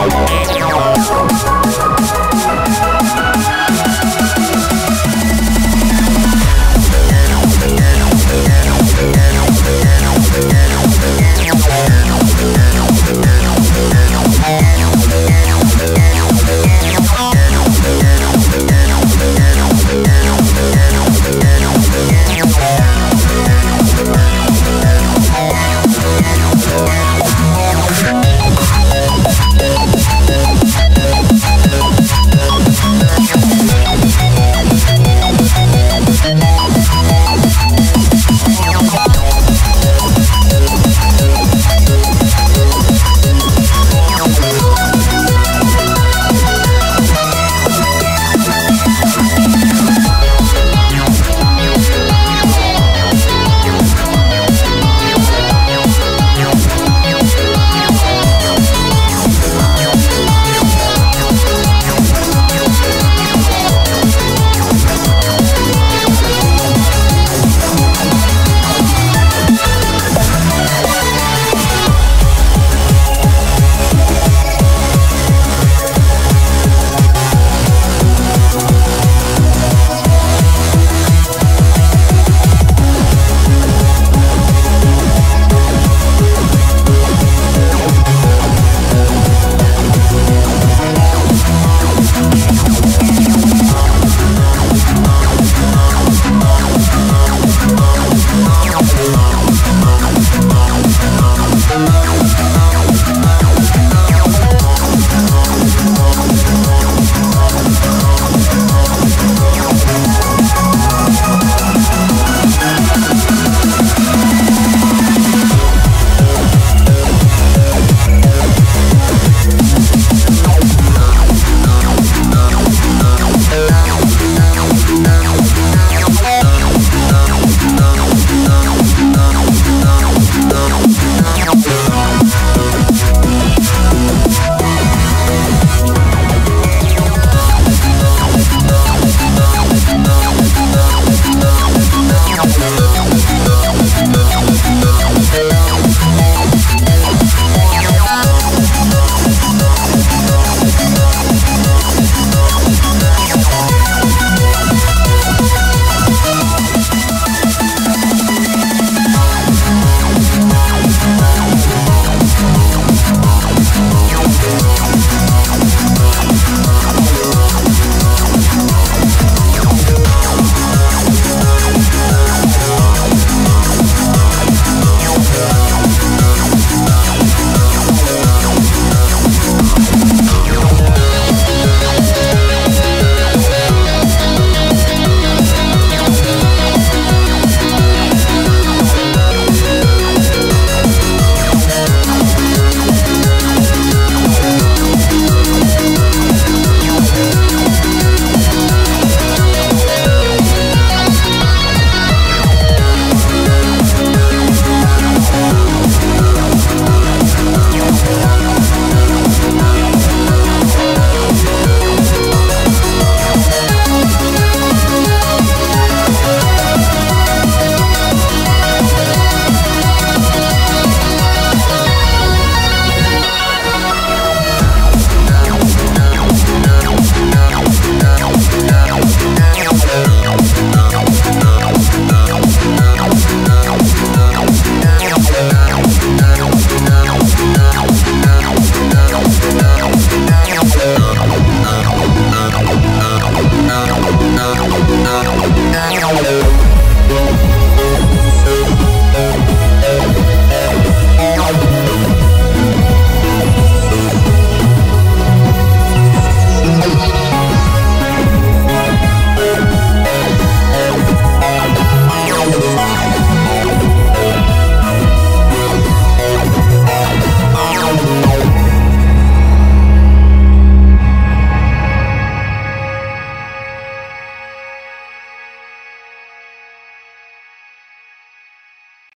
Yeah.